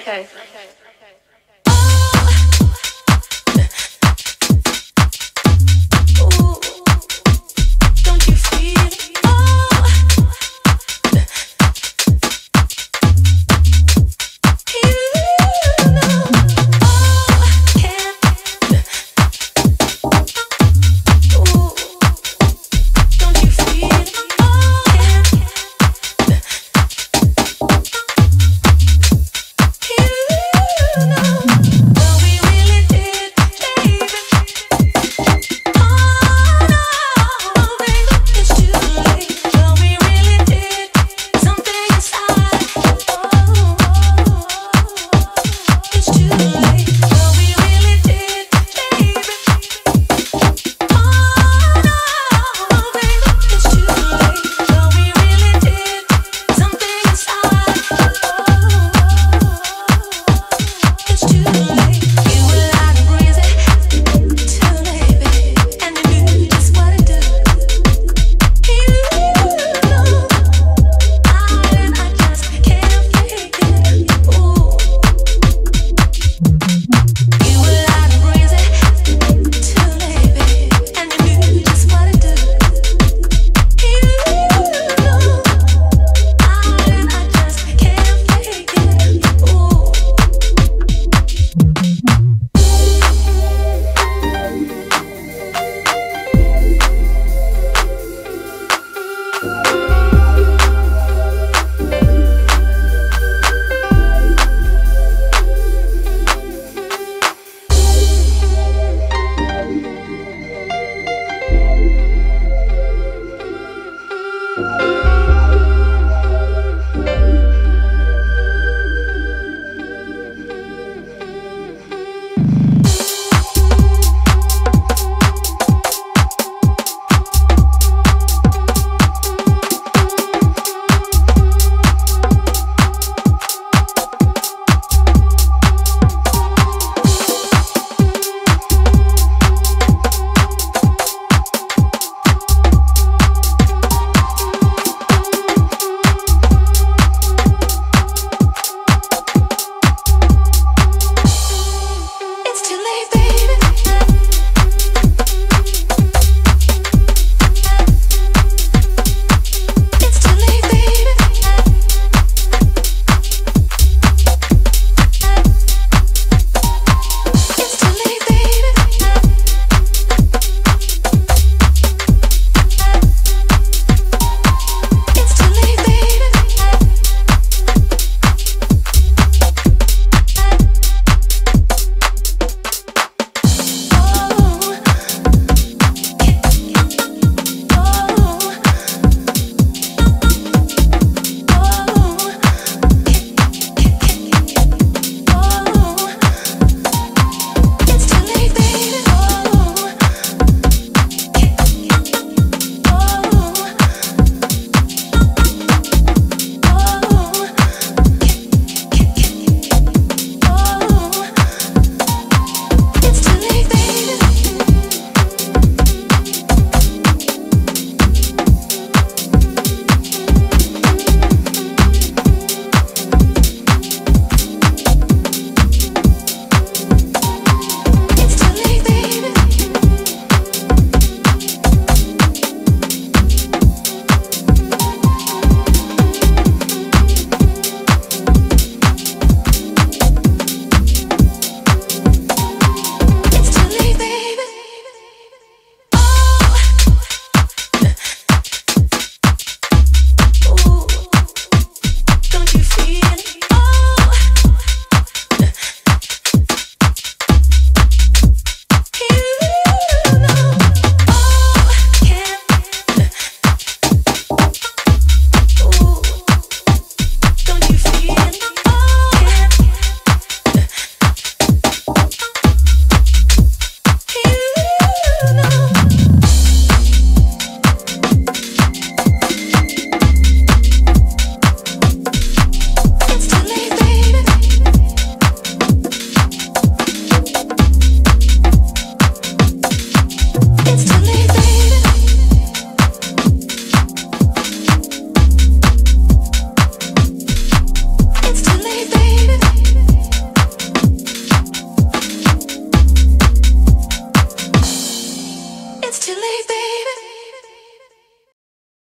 okay. okay.